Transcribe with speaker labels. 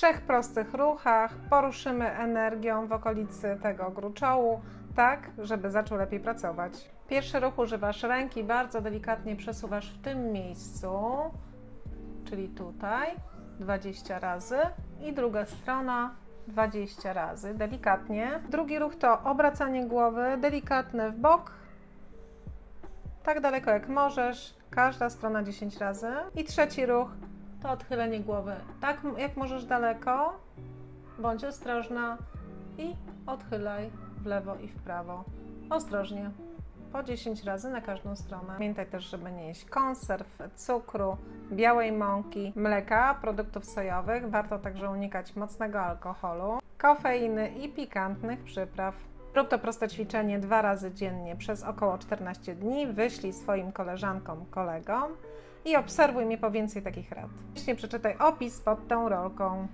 Speaker 1: trzech prostych ruchach poruszymy energią w okolicy tego gruczołu, tak, żeby zaczął lepiej pracować. Pierwszy ruch używasz ręki, bardzo delikatnie przesuwasz w tym miejscu, czyli tutaj, 20 razy i druga strona 20 razy, delikatnie. Drugi ruch to obracanie głowy, delikatne w bok, tak daleko jak możesz, każda strona 10 razy. I trzeci ruch to odchylenie głowy, tak jak możesz daleko, bądź ostrożna i odchylaj w lewo i w prawo. Ostrożnie, po 10 razy na każdą stronę. Pamiętaj też, żeby nie jeść konserw, cukru, białej mąki, mleka, produktów sojowych. Warto także unikać mocnego alkoholu, kofeiny i pikantnych przypraw. Rób to proste ćwiczenie dwa razy dziennie przez około 14 dni. Wyślij swoim koleżankom, kolegom i obserwuj mnie po więcej takich rad. Właśnie przeczytaj opis pod tą rolką.